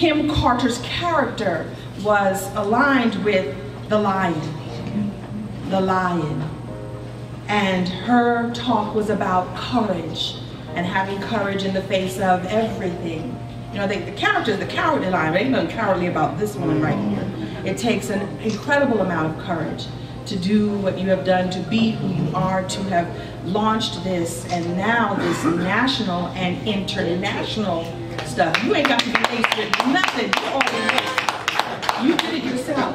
Kim Carter's character was aligned with the lion. The lion. And her talk was about courage and having courage in the face of everything. You know, the character is the cowardly lion, but ain't nothing cowardly about this woman right here. It takes an incredible amount of courage to do what you have done, to be who you are, to have launched this, and now this national and international stuff. You ain't got to be with nothing. You did it yourself.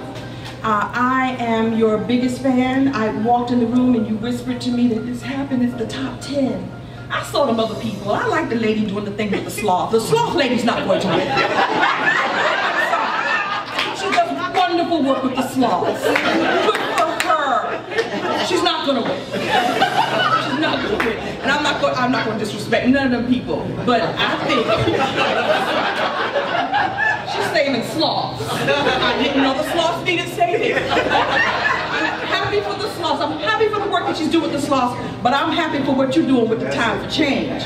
Uh, I am your biggest fan. I walked in the room and you whispered to me that this happened. It's the top 10. I saw them other people. I like the lady doing the thing with the sloth. The sloth lady's not going to win. she does wonderful work with the sloths. Good for her. She's not going to win. She's not going to win. And I'm not going. To disrespect none of them people. But I think she's saving sloths. I didn't know the sloths needed saving I'm happy for the sloths. I'm happy for the work that she's doing with the sloths, but I'm happy for what you're doing with the Time For Change.